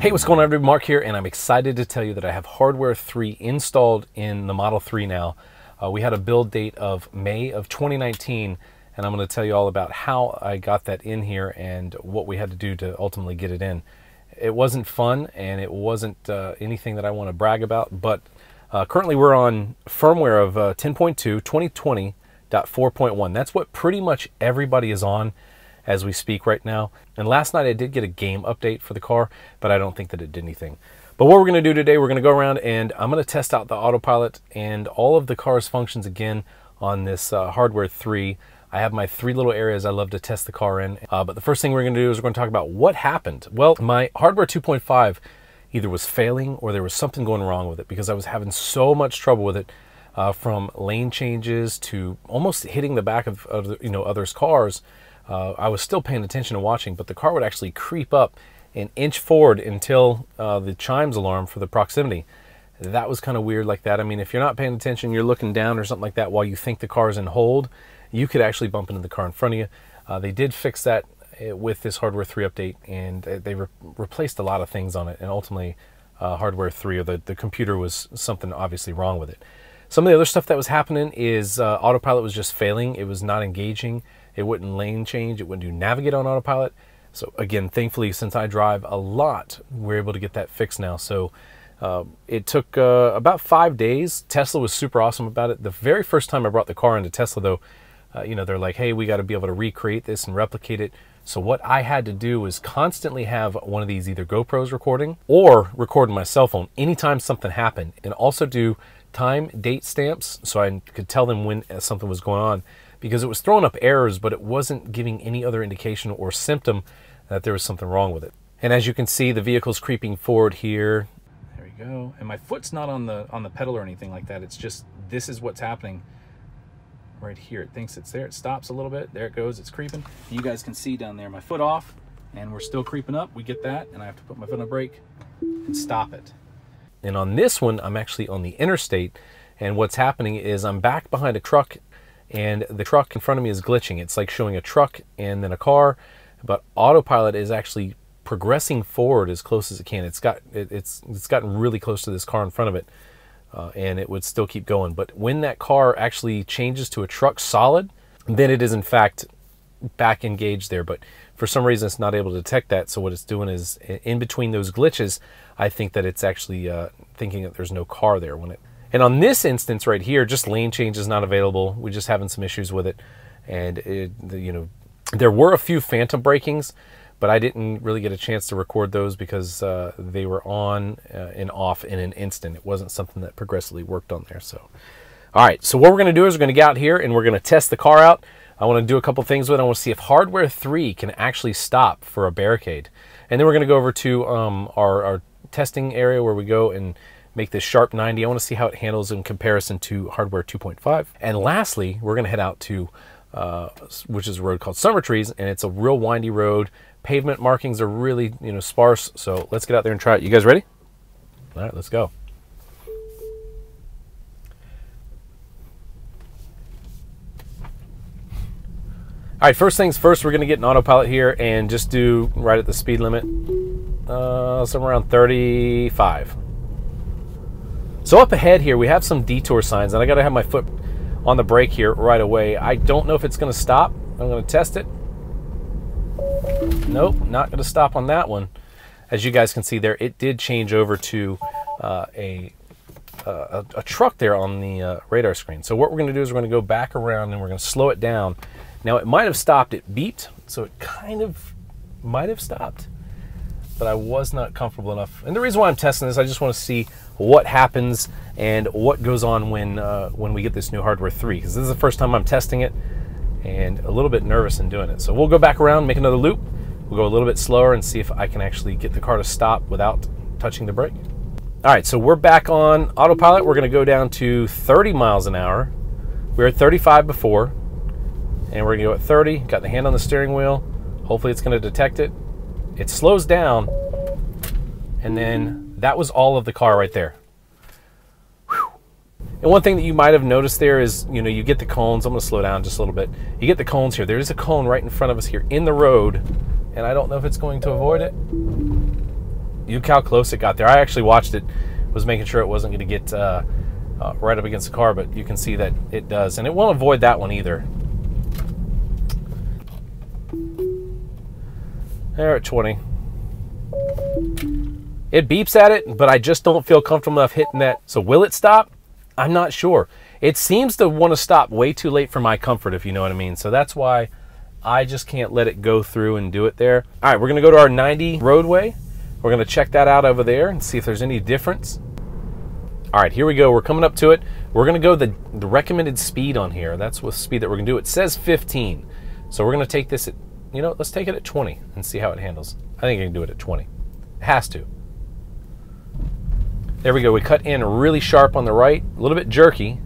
Hey, what's going on everybody? Mark here, and I'm excited to tell you that I have Hardware 3 installed in the Model 3 now. Uh, we had a build date of May of 2019, and I'm going to tell you all about how I got that in here and what we had to do to ultimately get it in. It wasn't fun, and it wasn't uh, anything that I want to brag about, but uh, currently we're on firmware of uh, 10.2 2020.4.1. That's what pretty much everybody is on as we speak right now. And last night I did get a game update for the car, but I don't think that it did anything. But what we're going to do today, we're going to go around and I'm going to test out the autopilot and all of the car's functions again on this uh, hardware 3. I have my three little areas I love to test the car in. Uh, but the first thing we're going to do is we're going to talk about what happened. Well, my hardware 2.5 either was failing or there was something going wrong with it because I was having so much trouble with it uh, from lane changes to almost hitting the back of, of you know others' cars uh, I was still paying attention and watching, but the car would actually creep up and inch forward until uh, the chimes alarm for the proximity. That was kind of weird like that. I mean, if you're not paying attention, you're looking down or something like that while you think the car is in hold, you could actually bump into the car in front of you. Uh, they did fix that uh, with this hardware 3 update, and they re replaced a lot of things on it, and ultimately uh, hardware 3 or the, the computer was something obviously wrong with it. Some of the other stuff that was happening is uh, autopilot was just failing. It was not engaging. It wouldn't lane change. It wouldn't do navigate on autopilot. So again, thankfully, since I drive a lot, we're able to get that fixed now. So uh, it took uh, about five days. Tesla was super awesome about it. The very first time I brought the car into Tesla, though, uh, you know, they're like, hey, we got to be able to recreate this and replicate it. So what I had to do was constantly have one of these either GoPros recording or recording my cell phone anytime something happened, and also do time date stamps so I could tell them when something was going on because it was throwing up errors, but it wasn't giving any other indication or symptom that there was something wrong with it. And as you can see, the vehicle's creeping forward here. There we go. And my foot's not on the on the pedal or anything like that. It's just this is what's happening right here. It thinks it's there. It stops a little bit. There it goes. It's creeping. You guys can see down there my foot off and we're still creeping up. We get that and I have to put my foot on the brake and stop it. And on this one, I'm actually on the interstate and what's happening is I'm back behind a truck and the truck in front of me is glitching. It's like showing a truck and then a car, but autopilot is actually progressing forward as close as it can. It's got it, it's it's gotten really close to this car in front of it, uh, and it would still keep going. But when that car actually changes to a truck solid, then it is in fact back engaged there. But for some reason, it's not able to detect that. So what it's doing is in between those glitches, I think that it's actually uh, thinking that there's no car there when it and on this instance right here, just lane change is not available. We're just having some issues with it. And, it, you know, there were a few phantom brakings, but I didn't really get a chance to record those because uh, they were on uh, and off in an instant. It wasn't something that progressively worked on there. So, all right. So what we're going to do is we're going to get out here and we're going to test the car out. I want to do a couple things with it. I want to see if hardware 3 can actually stop for a barricade. And then we're going to go over to um, our, our testing area where we go and make this sharp 90. I want to see how it handles in comparison to hardware 2.5. And lastly, we're going to head out to, uh, which is a road called Summertrees, and it's a real windy road. Pavement markings are really, you know, sparse. So let's get out there and try it. You guys ready? All right, let's go. All right, first things first, we're going to get an autopilot here and just do right at the speed limit, uh, somewhere around 35. So up ahead here, we have some detour signs, and I got to have my foot on the brake here right away. I don't know if it's going to stop. I'm going to test it. Nope, not going to stop on that one. As you guys can see there, it did change over to uh, a, uh, a, a, truck there on the uh, radar screen. So what we're going to do is we're going to go back around and we're going to slow it down. Now it might have stopped, it beeped, so it kind of might have stopped but I was not comfortable enough. And the reason why I'm testing this, I just want to see what happens and what goes on when uh, when we get this new hardware 3, because this is the first time I'm testing it, and a little bit nervous in doing it. So we'll go back around, make another loop. We'll go a little bit slower and see if I can actually get the car to stop without touching the brake. All right, so we're back on autopilot. We're going to go down to 30 miles an hour. We were at 35 before, and we're going to go at 30. Got the hand on the steering wheel. Hopefully, it's going to detect it. It slows down, and then that was all of the car right there. And one thing that you might have noticed there is, you know, you get the cones. I'm going to slow down just a little bit. You get the cones here. There is a cone right in front of us here in the road, and I don't know if it's going to avoid it. You how close it got there. I actually watched it, was making sure it wasn't going to get uh, uh, right up against the car, but you can see that it does. And it won't avoid that one either. There at 20. It beeps at it, but I just don't feel comfortable enough hitting that. So will it stop? I'm not sure. It seems to want to stop way too late for my comfort, if you know what I mean. So that's why I just can't let it go through and do it there. All right, we're going to go to our 90 roadway. We're going to check that out over there and see if there's any difference. All right, here we go. We're coming up to it. We're going to go the, the recommended speed on here. That's what speed that we're to do. It says 15. So we're going to take this at, you know, let's take it at 20 and see how it handles. I think I can do it at 20. It has to. There we go. We cut in really sharp on the right, a little bit jerky,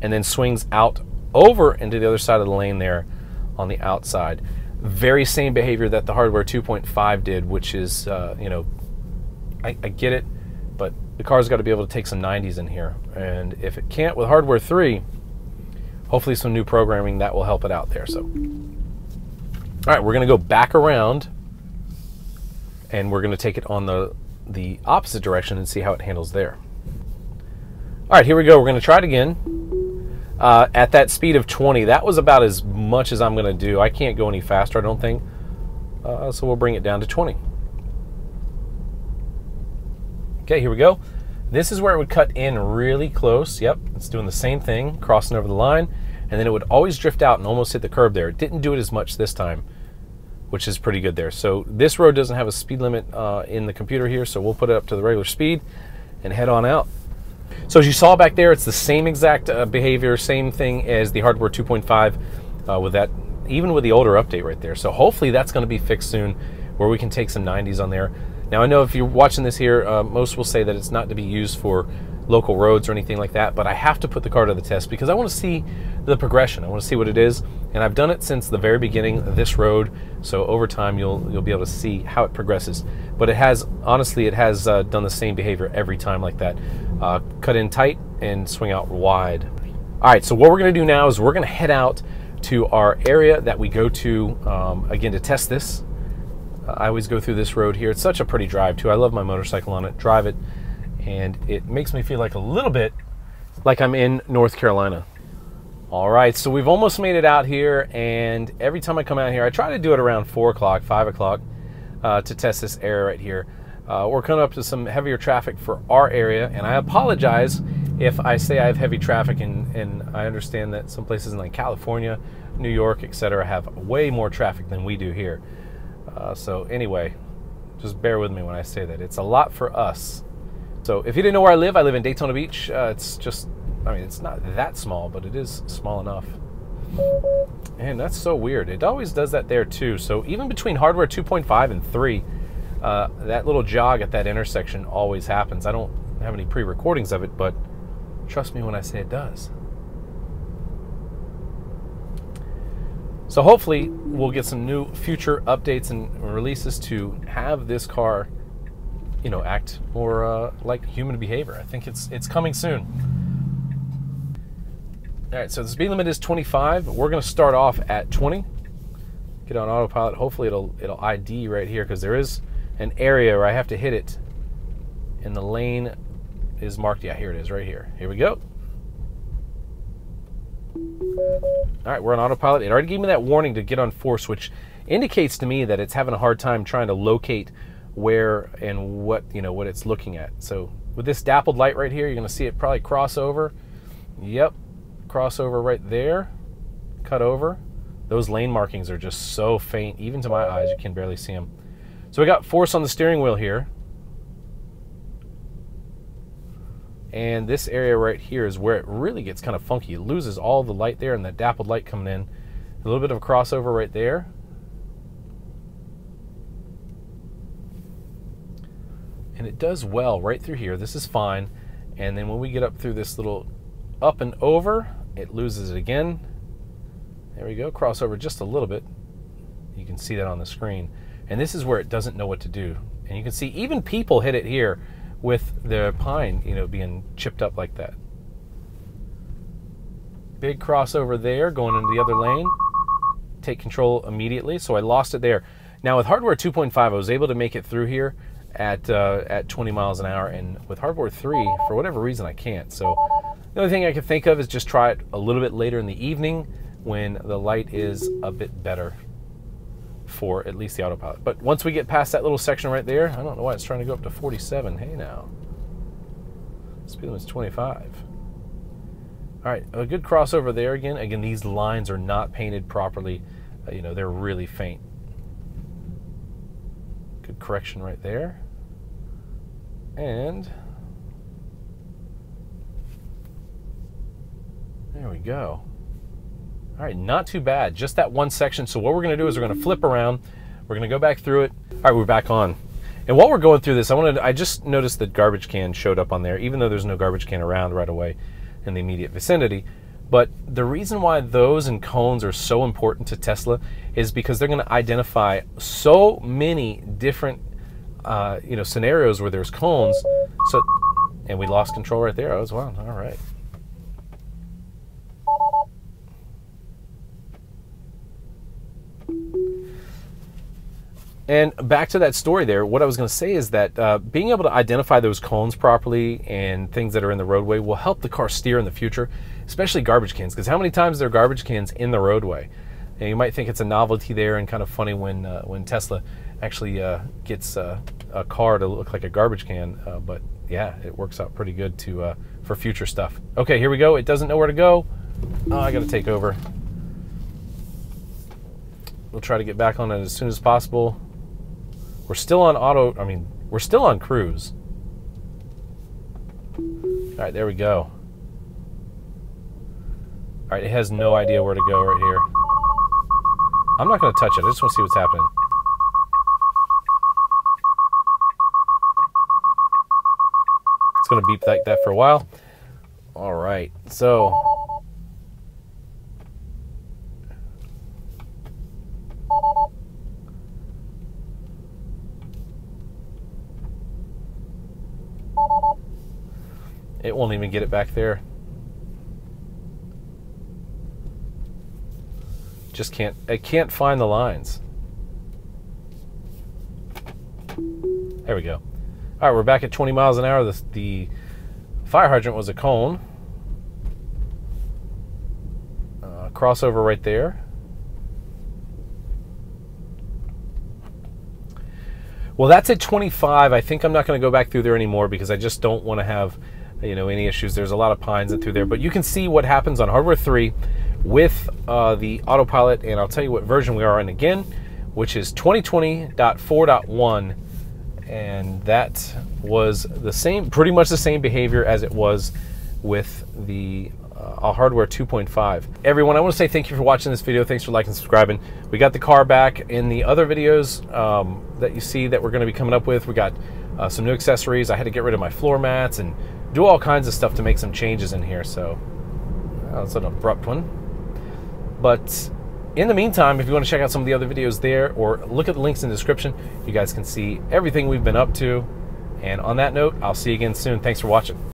and then swings out over into the other side of the lane there on the outside. Very same behavior that the hardware 2.5 did, which is, uh, you know, I, I get it, but the car's got to be able to take some 90s in here. And if it can't with hardware 3, hopefully some new programming that will help it out there. So, all right, we're going to go back around and we're going to take it on the, the opposite direction and see how it handles there. All right, here we go. We're going to try it again uh, at that speed of 20. That was about as much as I'm going to do. I can't go any faster, I don't think. Uh, so we'll bring it down to 20. Okay, here we go. This is where it would cut in really close. Yep, it's doing the same thing, crossing over the line, and then it would always drift out and almost hit the curb there. It didn't do it as much this time, which is pretty good there. So this road doesn't have a speed limit uh, in the computer here, so we'll put it up to the regular speed and head on out. So as you saw back there, it's the same exact uh, behavior, same thing as the hardware 2.5 uh, with that, even with the older update right there. So hopefully that's going to be fixed soon, where we can take some 90s on there. Now, I know if you're watching this here, uh, most will say that it's not to be used for local roads or anything like that, but I have to put the car to the test because I want to see the progression. I want to see what it is, and I've done it since the very beginning of this road. So over time, you'll you'll be able to see how it progresses. But it has honestly, it has uh, done the same behavior every time like that. Uh, cut in tight and swing out wide. All right, so what we're going to do now is we're going to head out to our area that we go to um, again to test this I always go through this road here. It's such a pretty drive too. I love my motorcycle on it. Drive it, and it makes me feel like a little bit like I'm in North Carolina. All right, so we've almost made it out here, and every time I come out here, I try to do it around four o'clock, five o'clock, uh, to test this area right here. Uh, we're coming up to some heavier traffic for our area, and I apologize if I say I have heavy traffic, and, and I understand that some places in like California, New York, etc., have way more traffic than we do here. Uh, so anyway, just bear with me when I say that. It's a lot for us. So if you didn't know where I live, I live in Daytona Beach. Uh, it's just, I mean, it's not that small, but it is small enough. And that's so weird. It always does that there too. So even between hardware 2.5 and 3, uh, that little jog at that intersection always happens. I don't have any pre-recordings of it, but trust me when I say it does. So hopefully we'll get some new future updates and releases to have this car, you know, act more uh, like human behavior. I think it's it's coming soon. All right, so the speed limit is 25. We're going to start off at 20. Get on autopilot. Hopefully it'll it'll ID right here because there is an area where I have to hit it, and the lane is marked. Yeah, here it is, right here. Here we go. All right, we're on autopilot. It already gave me that warning to get on force, which indicates to me that it's having a hard time trying to locate where and what you know what it's looking at. So with this dappled light right here, you're going to see it probably cross over. Yep, crossover right there, cut over. Those lane markings are just so faint, even to my eyes, you can barely see them. So we got force on the steering wheel here. And this area right here is where it really gets kind of funky. It loses all the light there and the dappled light coming in. A little bit of a crossover right there. And it does well right through here. This is fine. And then when we get up through this little up and over, it loses it again. There we go, crossover just a little bit. You can see that on the screen. And this is where it doesn't know what to do. And you can see even people hit it here with the pine, you know, being chipped up like that. Big crossover there, going into the other lane. Take control immediately, so I lost it there. Now with hardware 2.5, I was able to make it through here, at uh, at 20 miles an hour. And with hardware three, for whatever reason, I can't. So the only thing I can think of is just try it a little bit later in the evening when the light is a bit better for at least the autopilot. But once we get past that little section right there, I don't know why it's trying to go up to 47. Hey now, speed limit's 25. All right, a good crossover there again. Again, these lines are not painted properly. Uh, you know, they're really faint. Good correction right there. And there we go. All right, not too bad. Just that one section. So what we're going to do is we're going to flip around. We're going to go back through it. All right, we're back on. And while we're going through this, I wanted I just noticed that garbage can showed up on there, even though there's no garbage can around right away in the immediate vicinity. But the reason why those and cones are so important to Tesla is because they're going to identify so many different, uh, you know, scenarios where there's cones. So, and we lost control right there as well. All right. And back to that story there, what I was going to say is that uh, being able to identify those cones properly and things that are in the roadway will help the car steer in the future, especially garbage cans. Because how many times there are garbage cans in the roadway? And you might think it's a novelty there and kind of funny when uh, when Tesla actually uh, gets uh, a car to look like a garbage can. Uh, but yeah, it works out pretty good to uh, for future stuff. Okay, here we go. It doesn't know where to go. Oh, I got to take over. We'll try to get back on it as soon as possible. We're still on auto, I mean, we're still on cruise. All right, there we go. All right, it has no idea where to go right here. I'm not going to touch it. I just want to see what's happening. It's going to beep like that for a while. All right, so It won't even get it back there. Just can't, it can't find the lines. There we go. All right, we're back at 20 miles an hour. The, the fire hydrant was a cone. Uh, crossover right there. Well, that's at 25. I think I'm not going to go back through there anymore because I just don't want to have you know any issues. There's a lot of pines in through there, but you can see what happens on hardware three with uh, the autopilot, and I'll tell you what version we are in again, which is 2020.4.1, and that was the same, pretty much the same behavior as it was with the uh, hardware 2.5. Everyone, I want to say thank you for watching this video. Thanks for liking and subscribing. We got the car back in the other videos um, that you see that we're going to be coming up with. We got uh, some new accessories. I had to get rid of my floor mats and do all kinds of stuff to make some changes in here. So that's an abrupt one. But in the meantime, if you want to check out some of the other videos there or look at the links in the description, you guys can see everything we've been up to. And on that note, I'll see you again soon. Thanks for watching.